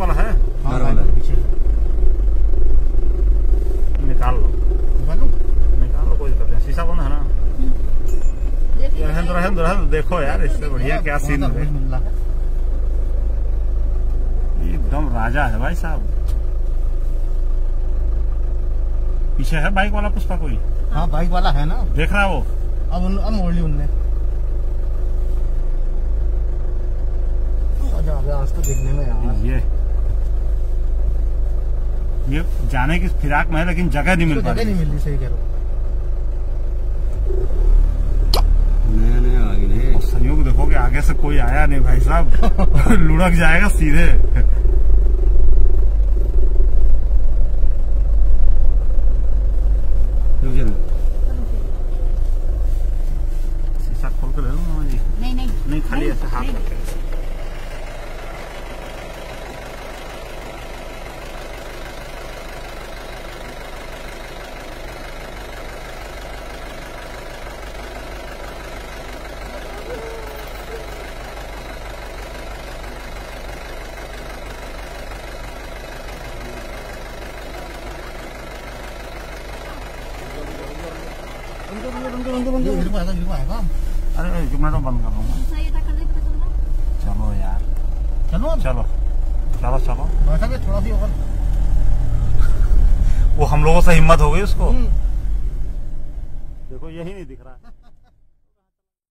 हाँ, वाला। है राजा पीछे। निकाल लो। निकालो? लो कोई दिक्कत नहीं। शीशा बंद है ना? रहेंद्र रहेंद्र रहेंद्र देखो यार इससे बढ़िया क्या सीन है एकदम राजा है भाई साहब। पीछे है बाइक वाला पुष्पा कोई? हाँ बाइक वाला है ना। देख रहा है वो? अब उन, अब मोड़ ली उनने। तो देखने में यार। ये। ये जाने की फिराक में है लेकिन जगह नहीं मिल तो पा जगह रही नहीं मिल रही सही कह रहे हो। नया नया आ गए संयोग देखोगे आगे से कोई आया नहीं भाई साहब। लुढ़क जाएगा सीधे। शीशा खोल के ले लो मामा जी? नहीं नहीं। नहीं खाली ऐसे हाथ अरे एक मिनट में बंद कर दूँगा दूसरा ये था कर दे पता चल यार चलो चलो चलो चलो थोड़ा सी और वो हम लोगों से हिम्मत हो गई उसको। देखो यही नहीं दिख रहा है